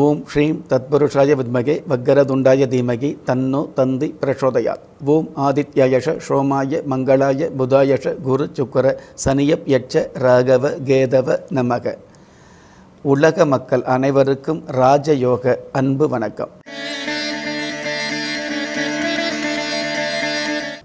ஓம் ஸ்ரீம் தத்புருஷாய வித்மகே வக்கரதுண்டாய தீமகி தன்னோ தந்தி பிரசோதயாத். ஓம் ஆதித்யாயஷ ஷோமாய மங்களாய புதாயஷ குரு சுக்கர சனியப் யட்ச ராகவ கேதவ நமக. உலக மக்கள் அனைவருக்கும் ராஜயோக அன்பு வணக்கம்.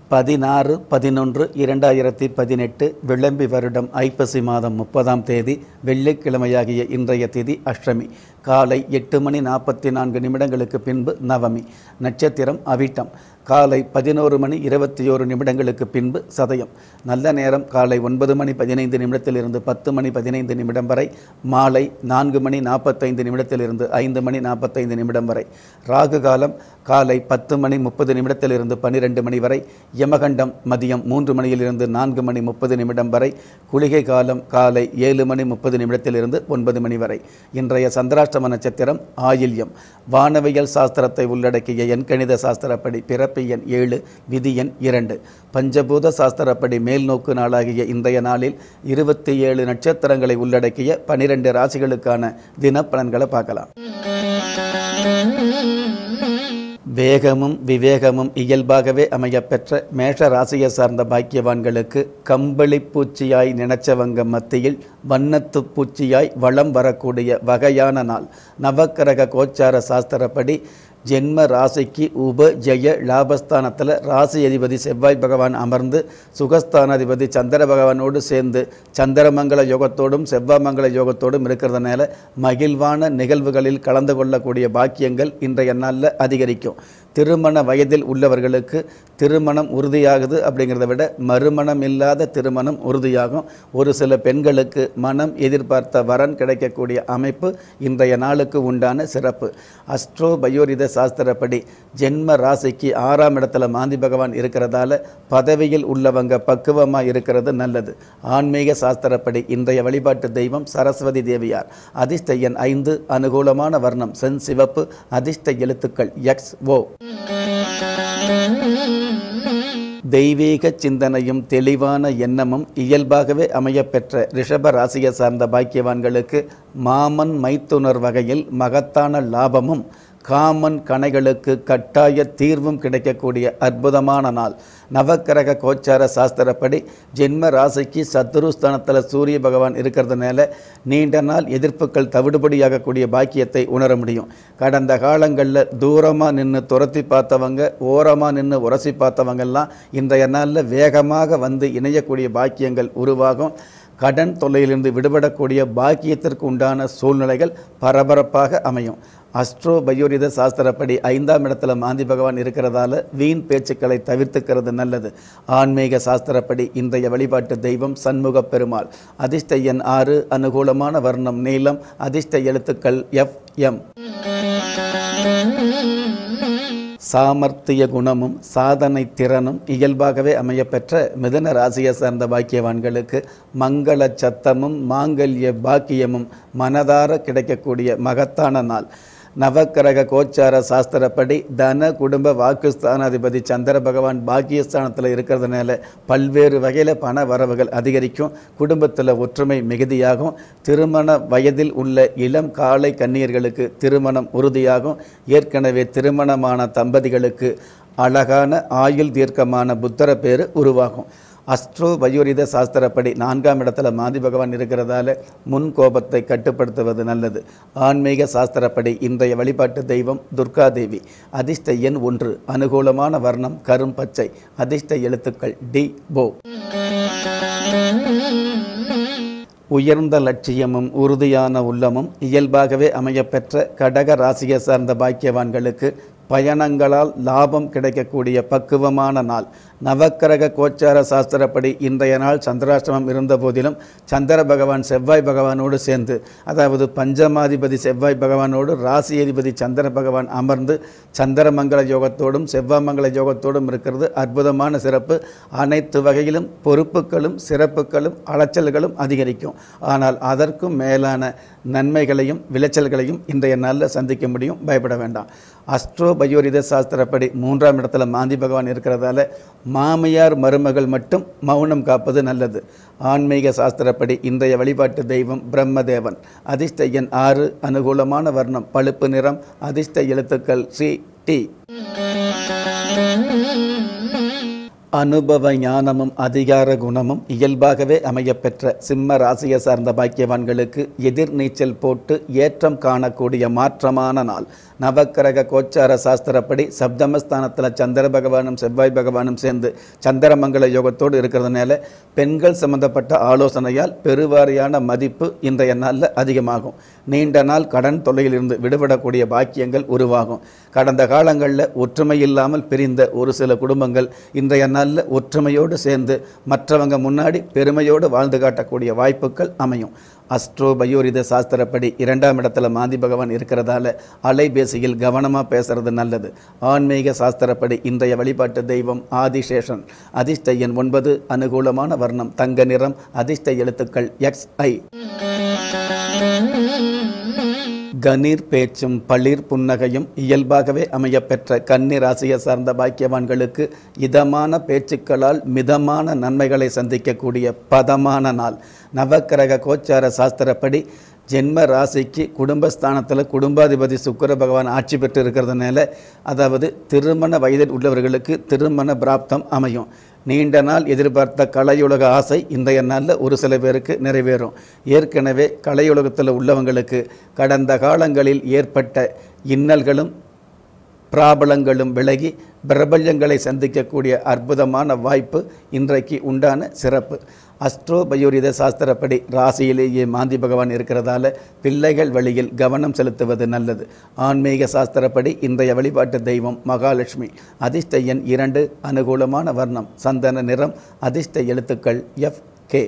பதினாறு பதினொன்று இரண்டாயிரத்தி பதினெட்டு விளம்பி வருடம் ஐப்பசி மாதம் முப்பதாம் தேதி வெள்ளிக்கிழமையாகிய இன்றைய திதி அஷ்டமி. காலை எட்டு மணி நாற்பத்தி நான்கு நிமிடங்களுக்கு பின்பு நவமி. நட்சத்திரம் அவிட்டம். காலை பதினோரு மணி இருபத்தி ஓரு நிமிடங்களுக்கு பின்பு சதயம். நல்ல நேரம் காலை ஒன்பது மணி பதினைந்து நிமிடத்திலிருந்து பத்து மணி பதினைந்து நிமிடம் வரை மாலை நான்கு மணி நாற்பத்தைந்து நிமிடத்திலிருந்து ஐந்து மணி நாற்பத்தைந்து நிமிடம் வரை. ராகு காலம் காலை பத்து மணி முப்பது நிமிடத்திலிருந்து பன்னிரெண்டு மணி வரை யமகண்டம் மதியம் மூன்று மணியிலிருந்து நான்கு மணி முப்பது நிமிடம் வரை குளிகை காலம் காலை ஏழு மணி முப்பது நிமிடத்திலிருந்து ஒன்பது மணி வரை. இன்றைய சந்திராஷ்டம நட்சத்திரம் ஆயில்யம். வானவியல் சாஸ்திரத்தை உள்ளடக்கிய எண்கணித சாஸ்திரப்படி பிறப்பு எண் ஏழு விதி எண் இரண்டு. பஞ்சபூத சாஸ்திரப்படி மேல் நோக்கு நாளாகிய இன்றைய நாளில் இருபத்தி ஏழு நட்சத்திரங்களை உள்ளடக்கிய பனிரெண்டு ராசிகளுக்கான தினப்பலன்களை பார்க்கலாம். வேகமும் விவேகமும் இயல்பாகவே அமையப்பெற்ற மேஷ ராசியை சார்ந்த பாக்கியவான்களுக்கு கம்பளி பூச்சியாய் நினைச்சவங்க மத்தியில் வண்ணத்து பூச்சியாய் வளம் வரக்கூடிய வகையான நாள். நவக்கிரக கோச்சார சாஸ்திரப்படி ஜென்ம ராசிக்கு உப ஜெய லாபஸ்தானத்தில் ராசி அதிபதி செவ்வாய் பகவான் அமர்ந்து சுகஸ்தானாதிபதி சந்திர பகவானோடு சேர்ந்து சந்திரமங்கல யோகத்தோடும் செவ்வாமங்கல யோகத்தோடும் இருக்கிறதுனால மகிழ்வான நிகழ்வுகளில் கலந்து கொள்ளக்கூடிய பாக்கியங்கள் இன்றைய நாளில் அதிகரிக்கும். திருமண வயதில் உள்ளவர்களுக்கு திருமணம் உறுதியாகுது அப்படிங்கிறத விட மறுமணம் இல்லாத திருமணம் உறுதியாகும். ஒரு சில பெண்களுக்கு மனம் எதிர்பார்த்த வரன் கிடைக்கக்கூடிய அமைப்பு இன்றைய நாளுக்கு உண்டான சிறப்பு. அஸ்ட்ரோ பயோரித சாஸ்திரப்படி ஜென்ம ராசிக்கு ஆறாம் இடத்துல மாந்தி பகவான் இருக்கிறதால பதவியில் உள்ளவங்க பக்குவமாக இருக்கிறது நல்லது. ஆன்மீக சாஸ்திரப்படி இன்றைய வழிபாட்டு தெய்வம் சரஸ்வதி தேவியார். அதிர்ஷ்ட எண் ஐந்து அனுகூலமான வர்ணம் சென் சிவப்பு அதிர்ஷ்ட எழுத்துக்கள் எக்ஸ் ஓ. தெய்வீக சிந்தனையும் தெளிவான எண்ணமும் இயல்பாகவே அமையப்பெற்ற ரிஷப ராசியை சார்ந்த பாக்கியவான்களுக்கு மாமன் மைத்துனர் வகையில் மகத்தான லாபமும் காமன் கணைகளுக்கு கட்டாய தீர்வும் கிடைக்கக்கூடிய அற்புதமான நாள். நவக்கிரக கோச்சார சாஸ்திரப்படி ஜென்ம ராசிக்கு சத்துருஸ்தானத்தில் சூரிய பகவான் இருக்கிறதுனால நீண்ட நாள் எதிர்ப்புகள் தவிடுபடியாகக்கூடிய பாக்கியத்தை உணர முடியும். கடந்த காலங்களில் தூரமாக நின்று துரத்தி பார்த்தவங்க ஓரமாக நின்று உரசி பார்த்தவங்கெல்லாம் இன்றைய நாளில் வேகமாக வந்து இணையக்கூடிய பாக்கியங்கள் உருவாகும். கடன் தொல்லையிலிருந்து விடுபடக்கூடிய பாக்கியத்திற்கு உண்டான சூழ்நிலைகள் பரபரப்பாக அமையும். அஸ்ட்ரோ பயோரித சாஸ்திரப்படி ஐந்தாம் இடத்துல மாந்தி பகவான் இருக்கிறதால வீண் பேச்சுக்களை தவிர்த்துக்கிறது நல்லது. ஆன்மீக சாஸ்திரப்படி இன்றைய வழிபாட்டு தெய்வம் சண்முக பெருமாள். அதிர்ஷ்ட எண் ஆறு அனுகூலமான வர்ணம் நீளம் அதிர்ஷ்ட எழுத்துக்கள் எஃப் எம். சாமர்த்திய குணமும் சாதனை திறனும் இயல்பாகவே அமையப்பெற்ற மிதன ராசியை சார்ந்த பாக்கியவான்களுக்கு மங்கள சத்தமும் மாங்கல்ய பாக்கியமும் மனதார கிடைக்கக்கூடிய மகத்தான நாள். நவக்கிரக கோச்சார சாஸ்திரப்படி தன குடும்ப வாக்குஸ்தானாதிபதி சந்திர பகவான் பாக்கியஸ்தானத்தில் இருக்கிறதுனால பல்வேறு வகையில் பண வரவுகள் அதிகரிக்கும். குடும்பத்தில் ஒற்றுமை மிகுதியாகும். திருமண வயதில் உள்ள இளம் காலை கன்னியர்களுக்கு திருமணம் உறுதியாகும். ஏற்கனவே திருமணமான தம்பதிகளுக்கு அழகான ஆயுள் தீர்க்கமான புத்தர பேர் உருவாகும். அஸ்ட்ரோ வயோரித சாஸ்திரப்படி நான்காம் இடத்துல மாதி பகவான் இருக்கிறதால முன் கோபத்தை கட்டுப்படுத்துவது நல்லது. ஆன்மீக சாஸ்திரப்படி இன்றைய வழிபாட்டு தெய்வம் துர்கா தேவி. அதிர்ஷ்ட எண் ஒன்று. அனுகூலமான வர்ணம் கரும் பச்சை. அதிர்ஷ்ட எழுத்துக்கள் டி போ. உயர்ந்த லட்சியமும் உறுதியான உள்ளமும் இயல்பாகவே அமையப்பெற்ற கடக ராசியை சார்ந்த பாக்கியவான்களுக்கு பயணங்களால் லாபம் கிடைக்கக்கூடிய பக்குவமான நாள். நவக்கிரக கோச்சார சாஸ்திரப்படி இன்றைய நாள் சந்திராஷ்டமம் இருந்த போதிலும் சந்திர பகவான் செவ்வாய் பகவானோடு சேர்ந்து அதாவது பஞ்சமாதிபதி செவ்வாய் பகவானோடு ராசி அதிபதி சந்திர பகவான் அமர்ந்து சந்திரமங்கல யோகத்தோடும் செவ்வாமங்கல யோகத்தோடும் இருக்கிறது. அற்புதமான சிறப்பு. அனைத்து வகையிலும் பொறுப்புகளும் சிறப்புகளும் அலைச்சல்களும் அதிகரிக்கும். ஆனால் அதற்கும் மேலான நன்மைகளையும் விளைச்சல்களையும் இன்றைய நாளில் சந்திக்க முடியும். பயப்பட வேண்டாம். அஸ்ட்ரோ பயோரித சாஸ்திரப்படி மூன்றாம் இடத்துல மாந்தி பகவான் இருக்கிறதால மாமியார் மருமகள் மட்டும் மௌனம் காப்பது நல்லது. ஆன்மீக சாஸ்திரப்படி இன்றைய வழிபாட்டு தெய்வம் பிரம்மதேவன். அதிர்ஷ்ட எண் ஆறு அனுகூலமான வர்ணம் பழுப்பு நிறம் அதிர்ஷ்ட எழுத்துக்கள் சி டி. அனுபவ ஞானமும் அதிகார குணமும் இயல்பாகவே அமையப்பெற்ற சிம்ம ராசியை சார்ந்த பாக்கியவான்களுக்கு எதிர்நீச்சல் போட்டு ஏற்றம் காணக்கூடிய மாற்றமான நாள். நவக்கிரக கோச்சார சாஸ்திரப்படி சப்தமஸ்தானத்தில் சந்திர பகவானும் செவ்வாய் பகவானும் சேர்ந்து சந்திரமங்கல யோகத்தோடு இருக்கிறதுனால பெண்கள் சம்பந்தப்பட்ட ஆலோசனையால் பெருவாரியான மதிப்பு இன்றைய நாளில் அதிகமாகும். நீண்ட நாள் கடன் தொல்லையிலிருந்து விடுபடக்கூடிய பாக்கியங்கள் உருவாகும். கடந்த காலங்களில் ஒற்றுமை இல்லாமல் பிரிந்த ஒரு சில குடும்பங்கள் இன்றைய நல்ல ஒற்றுமையோடு சேர்ந்து மற்றவங்க முன்னாடி பெருமையோடு வாழ்ந்து காட்டக்கூடிய வாய்ப்புகள் அமையும். அஸ்ட்ரோ பயோரித சாஸ்திரப்படி இரண்டாம் இடத்துல மாந்தி பகவான் இருக்கிறதால அலைபேசியில் கவனமாக பேசுறது நல்லது. ஆன்மீக சாஸ்திரப்படி இன்றைய வழிபாட்டு தெய்வம் ஆதிசேஷன் அதிர்ஷ்ட எண் ஒன்பது அனுகூலமான வர்ணம் தங்க நிறம் அதிர்ஷ்ட எழுத்துக்கள் எக்ஸ் ஐ கணீர் பேச்சும் பளிர் புன்னகையும் இயல்பாகவே அமையப்பெற்ற கன்னி ராசியை சார்ந்த பாக்கியவான்களுக்கு இதமான பேச்சுக்களால் மிதமான நன்மைகளை சந்திக்கக்கூடிய பதமான நாள். நவக்கிரக கோச்சார சாஸ்திரப்படி ஜென்ம ராசிக்கு குடும்பஸ்தானத்தில் குடும்பாதிபதி சுக்கிர பகவான் ஆட்சி பெற்று இருக்கிறதுனால அதாவது திருமண வயதில் உள்ளவர்களுக்கு திருமண பிராப்தம் அமையும். நீண்ட நாள் எதிர்பார்த்த கலையுலக ஆசை இன்றைய நாளில் ஒரு சில பேருக்கு நிறைவேறும். ஏற்கனவே கலையுலகத்தில் உள்ளவங்களுக்கு கடந்த காலங்களில் ஏற்பட்ட இன்னல்களும் பிராபலங்களும் விலகி பிரபல்யங்களை சந்திக்கக்கூடிய அற்புதமான வாய்ப்பு இன்றைக்கு உண்டான சிறப்பு. அஸ்ட்ரோ பயோரித சாஸ்திரப்படி ராசியிலேயே மாந்தி பகவான் இருக்கிறதால பிள்ளைகள் வழியில் கவனம் செலுத்துவது நல்லது. ஆன்மீக சாஸ்திரப்படி இன்றைய வழிபாட்டு தெய்வம் மகாலட்சுமி. அதிர்ஷ்ட எண் இரண்டு அனுகூலமான வர்ணம் சந்தன நிறம் அதிர்ஷ்ட எழுத்துக்கள் எஃப் கே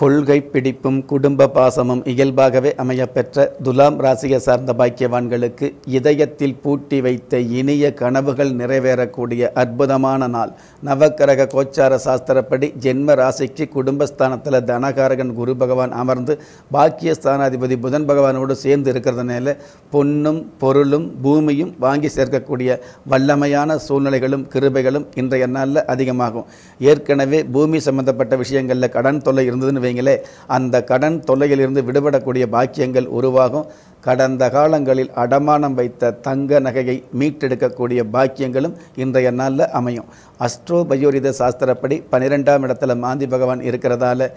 கொள்கை பிடிப்பும் குடும்ப பாசமும் இயல்பாகவே அமையப்பெற்ற துலாம் ராசியை சார்ந்த பாக்கியவான்களுக்கு இதயத்தில் பூட்டி வைத்த இனிய கனவுகள் நிறைவேறக்கூடிய அற்புதமான நாள். நவக்கிரக கோச்சார சாஸ்திரப்படி ஜென்ம ராசிக்கு குடும்பஸ்தானத்தில் தனகாரகன் குரு பகவான் அமர்ந்து பாக்கியஸ்தானாதிபதி புதன் பகவானோடு சேர்ந்து இருக்கிறதுனால பொன்னும் பொருளும் பூமியும் வாங்கி சேர்க்கக்கூடிய வல்லமையான சூழ்நிலைகளும் கிருபைகளும் இன்றைய நாளில் அதிகமாகும். ஏற்கனவே பூமி சம்பந்தப்பட்ட விஷயங்களில் கடன் தொல்லை இருந்ததுன்னு வைங்களே அந்த கடன் தொல்லையிலிருந்து விடுபடக்கூடிய பாக்கியங்கள் உருவாகும். கடந்த காலங்களில் அடமானம் வைத்த தங்க நகையை மீட்டெடுக்கக்கூடிய பாக்கியங்களும் இன்றைய நாளில் அமையும். அஸ்ட்ரோ பயோரித சாஸ்திரப்படி பன்னிரெண்டாம் இடத்துல மாந்தி பகவான் இருக்கிறதால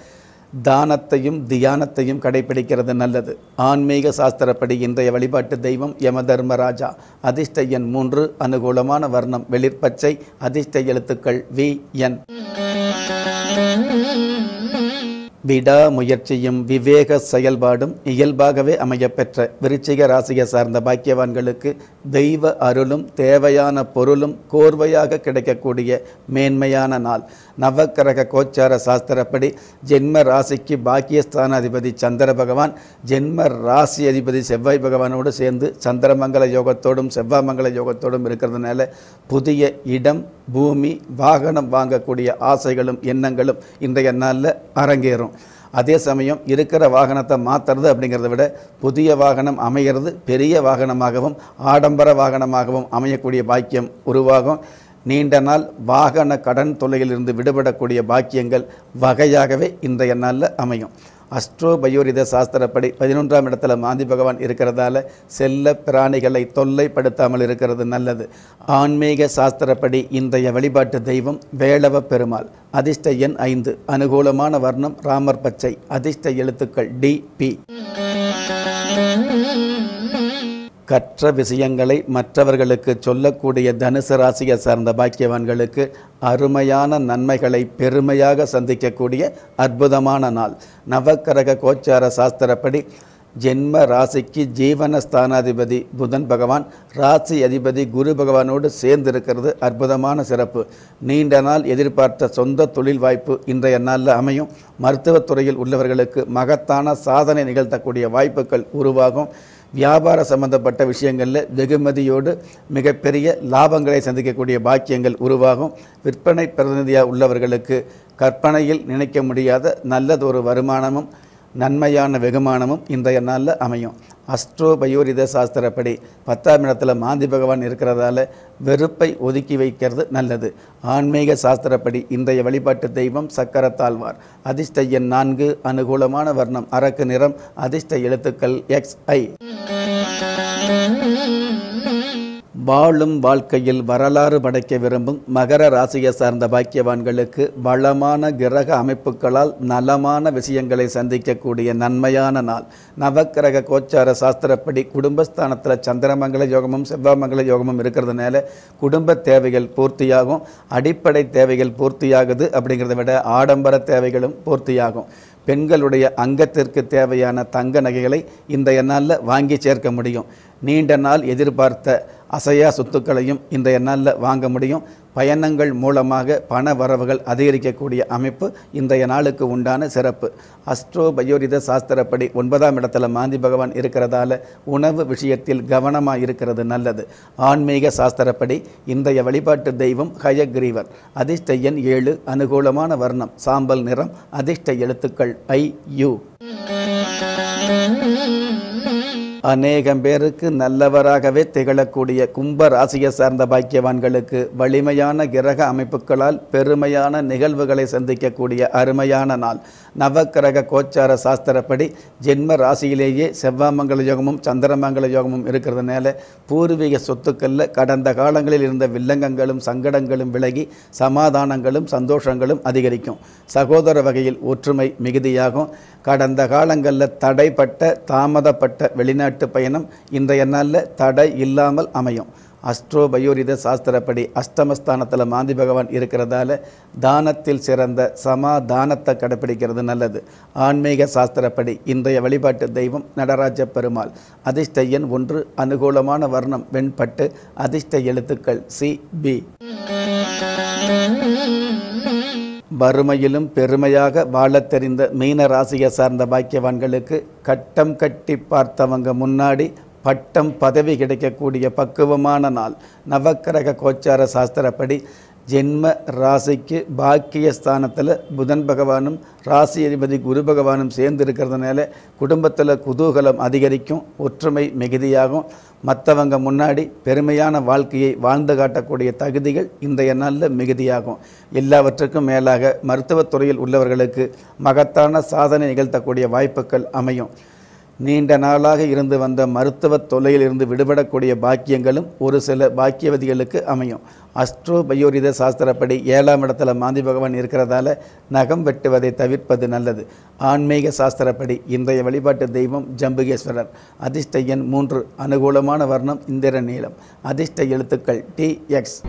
தானத்தையும் தியானத்தையும் கடைபிடிக்கிறது நல்லது. ஆன்மீக சாஸ்திரப்படி இன்றைய வழிபாட்டு தெய்வம் யம தர்மராஜா அதிர்ஷ்ட எண் மூன்று அனுகூலமான வர்ணம் வெளிர்பச்சை அதிர்ஷ்ட எழுத்துக்கள் வி என். விடாமுயற்சியும் விவேக செயல்பாடும் இயல்பாகவே அமையப்பெற்ற விருச்சிக ராசியை சார்ந்த பாக்கியவான்களுக்கு தெய்வ அருளும் தேவையான பொருளும் கோர்வையாக கிடைக்கக்கூடிய மேன்மையான நாள். நவக்கிரக கோச்சார சாஸ்திரப்படி ஜென்ம ராசிக்கு பாக்கியஸ்தானாதிபதி சந்திர பகவான் ஜென்ம ராசி அதிபதி செவ்வாய் பகவானோடு சேர்ந்து சந்திரமங்கல யோகத்தோடும் செவ்வாமங்கல யோகத்தோடும் இருக்கிறதுனால புதிய இடம் பூமி வாகனம் வாங்கக்கூடிய ஆசைகளும் எண்ணங்களும் இன்றைய நாளில் அரங்கேறும். அதே சமயம் இருக்கிற வாகனத்தை மாற்றுறது அப்படிங்கிறத விட புதிய வாகனம் அமைகிறது பெரிய வாகனமாகவும் ஆடம்பர வாகனமாகவும் அமையக்கூடிய பாக்கியம் உருவாகும். நீண்ட நாள் வாகன கடன் தொல்லையிலிருந்து விடுபடக்கூடிய பாக்கியங்கள் வகையாகவே இன்றைய நாளில் அமையும். அஸ்ட்ரோ பயோரித சாஸ்திரப்படி பதினொன்றாம் இடத்துல மாந்தி பகவான் இருக்கிறதால செல்ல பிராணிகளை தொல்லைப்படுத்தாமல் இருக்கிறது நல்லது. ஆன்மீக சாஸ்திரப்படி இன்றைய வழிபாட்டு தெய்வம் வேளவ பெருமாள். அதிர்ஷ்ட எண் ஐந்து. அனுகூலமான வர்ணம் ராமர் பச்சை. அதிர்ஷ்ட எழுத்துக்கள் டி பி. கற்ற விஷயங்களை மற்றவர்களுக்கு சொல்லக்கூடிய தனுசு ராசியை சார்ந்த பாக்கியவான்களுக்கு அருமையான நன்மைகளை பெருமையாக சந்திக்கக்கூடிய அற்புதமான நாள். நவக்கரக கோச்சார சாஸ்திரப்படி ஜென்ம ராசிக்கு ஜீவன ஸ்தானாதிபதி புதன் பகவான் ராசி அதிபதி குரு பகவானோடு சேர்ந்திருக்கிறது அற்புதமான சிறப்பு. நீண்ட நாள் எதிர்பார்த்த சொந்த தொழில் வாய்ப்பு இன்றைய நாளில் அமையும். மருத்துவத்துறையில் உள்ளவர்களுக்கு மகத்தான சாதனை நிகழ்த்தக்கூடிய வாய்ப்புகள் உருவாகும். வியாபார சம்பந்தப்பட்ட விஷயங்களில் வெகுமதியோடு மிகப்பெரிய லாபங்களை சந்திக்கக்கூடிய பாக்கியங்கள் உருவாகும். விற்பனை பிரதிநிதியாக உள்ளவர்களுக்கு கற்பனையில் நினைக்க முடியாத நல்லதொரு வருமானமும் நன்மையான வெகுமானமும் இன்றைய நாளில் அமையும். அஸ்ட்ரோ பயோரித சாஸ்திரப்படி பத்தாம் இடத்துல மாந்தி பகவான் இருக்கிறதால வெறுப்பை ஒதுக்கி வைக்கிறது நல்லது. ஆன்மீக சாஸ்திரப்படி இன்றைய வழிபாட்டு தெய்வம் சக்கரத்தாழ்வார். அதிர்ஷ்ட எண் நான்கு அனுகூலமான வர்ணம் அரக்கு நிறம் அதிர்ஷ்ட எழுத்துக்கள் எக்ஸ் ஐ வாழும் வாழ்க்கையில் வரலாறு படைக்க விரும்பும் மகர ராசியை சார்ந்த பாக்கியவான்களுக்கு வளமான கிரக அமைப்புகளால் நலமான விஷயங்களை சந்திக்கக்கூடிய நன்மையான நாள். நவக்கிரக கோச்சார சாஸ்திரப்படி குடும்பஸ்தானத்தில் சந்திரமங்கல யோகமும் செவ்வாமங்கல யோகமும் இருக்கிறதுனால குடும்ப தேவைகள் பூர்த்தியாகும். அடிப்படை தேவைகள் பூர்த்தியாகுது அப்படிங்கிறத விட ஆடம்பர தேவைகளும் பூர்த்தியாகும். பெண்களுடைய அங்கத்திற்கு தேவையான தங்க நகைகளை இன்றைய நாளில் வாங்கி சேர்க்க முடியும். நீண்ட நாள் எதிர்பார்த்த அசையா சொத்துக்களையும் இன்றைய நாளில் வாங்க முடியும். பயணங்கள் மூலமாக பண வரவுகள் அதிகரிக்கக்கூடிய அமைப்பு இன்றைய நாளுக்கு உண்டான சிறப்பு. அஸ்ட்ரோ பயோரித சாஸ்திரப்படி ஒன்பதாம் இடத்துல மாந்தி பகவான் இருக்கிறதால உணவு விஷயத்தில் கவனமாக இருக்கிறது நல்லது. ஆன்மீக சாஸ்திரப்படி இன்றைய வழிபாட்டு தெய்வம் ஹயக்ரீவர். அதிர்ஷ்ட எண் ஏழு அனுகூலமான வர்ணம் சாம்பல் நிறம் அதிர்ஷ்ட எழுத்துக்கள் ஐ யு. அநேகம் பேருக்கு நல்லவராகவே திகழக்கூடிய கும்ப ராசியை சார்ந்த பாக்கியவான்களுக்கு வலிமையான கிரக அமைப்புகளால் பெருமையான நிகழ்வுகளை சந்திக்கக்கூடிய அருமையான நாள். நவக்கிரக கோச்சார சாஸ்திரப்படி ஜென்ம ராசியிலேயே செவ்வாமங்கல யோகமும் சந்திரமங்கல யோகமும் இருக்கிறதுனால பூர்வீக சொத்துக்களில் கடந்த காலங்களில் இருந்த வில்லங்கங்களும் சங்கடங்களும் விலகி சமாதானங்களும் சந்தோஷங்களும் அதிகரிக்கும். சகோதர வகையில் ஒற்றுமை மிகுதியாகும். கடந்த காலங்களில் தடைப்பட்ட தாமதப்பட்ட வெளிநாட்டு பயணம் இன்றைய நாளில் தடை இல்லாமல் அமையும். அஸ்ட்ரோ பயோரித சாஸ்திரப்படி அஷ்டமஸ்தானத்தில் மாந்தி பகவான் இருக்கிறதால தானத்தில் சிறந்த சமாதானத்தை கடைப்பிடிக்கிறது நல்லது. ஆன்மீக சாஸ்திரப்படி இன்றைய வழிபாட்டு தெய்வம் நடராஜ பெருமாள். அதிர்ஷ்ட எண் ஒன்று அனுகூலமான வர்ணம் வெண்பட்டு அதிர்ஷ்ட எழுத்துக்கள் சி பி. வறுமையிலும் பெருமையாக வாழத் தெரிந்த மீன ராசியை சார்ந்த பாக்கியவான்களுக்கு கட்டம் கட்டி பார்த்தவங்க முன்னாடி பட்டம் பதவி கிடைக்கக்கூடிய பக்குவமான நாள். நவக்கிரக கோச்சார சாஸ்திரப்படி ஜென்ம ராசிக்கு பாக்கிய ஸ்தானத்தில் புதன் பகவானும் ராசி அதிபதி குரு பகவானும் சேர்ந்து இருக்கிறதுனால குடும்பத்தில் குதூகலம் அதிகரிக்கும் ஒற்றுமை மிகுதியாகும். மற்றவங்க முன்னாடி பெருமையான வாழ்க்கையை வாழ்ந்து காட்டக்கூடிய தகுதிகள் இன்றைய நாளில் மிகுதியாகும். எல்லாவற்றுக்கும் மேலாக மருத்துவத்துறையில் உள்ளவர்களுக்கு மகத்தான சாதனை நிகழ்த்தக்கூடிய வாய்ப்புகள் அமையும். நீண்ட நாளாக இருந்து வந்த மருத்துவ தொல்லையிலிருந்து விடுபடக்கூடிய பாக்கியங்களும் ஒரு சில பாக்கியவதிகளுக்கு அமையும். அஸ்ட்ரோ பயோரித சாஸ்திரப்படி ஏழாம் இடத்துல மாந்தி பகவான் இருக்கிறதால நகம் வெட்டுவதை தவிர்ப்பது நல்லது. ஆன்மீக சாஸ்திரப்படி இன்றைய வழிபாட்டு தெய்வம் ஜம்புகேஸ்வரர். அதிர்ஷ்ட எண் மூன்று அனுகூலமான வர்ணம் இந்திர நீளம். அதிர்ஷ்ட எழுத்துக்கள் டி எக்ஸ்.